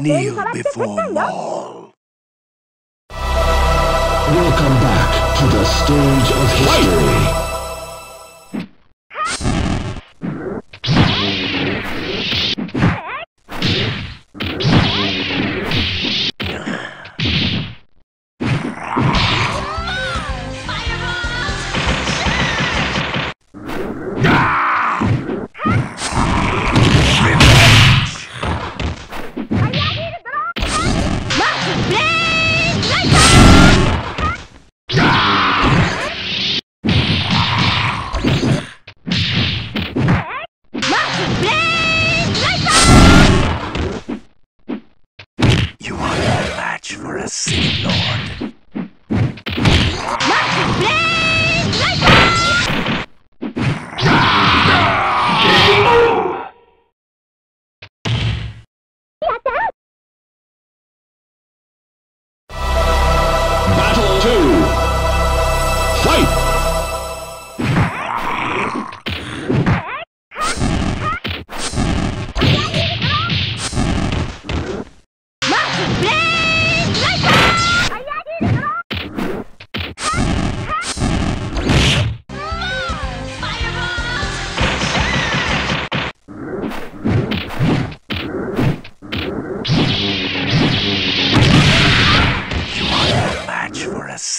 Kneel before Maul. Welcome back to the stage of history. Wait. Yeah! two.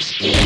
Yeah.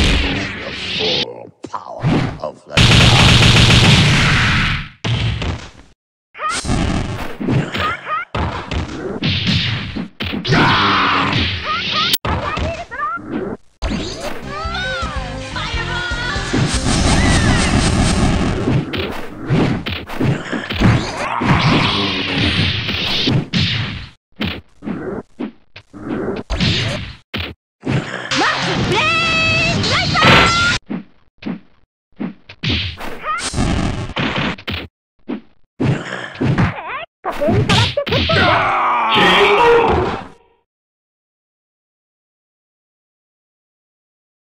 これに変わって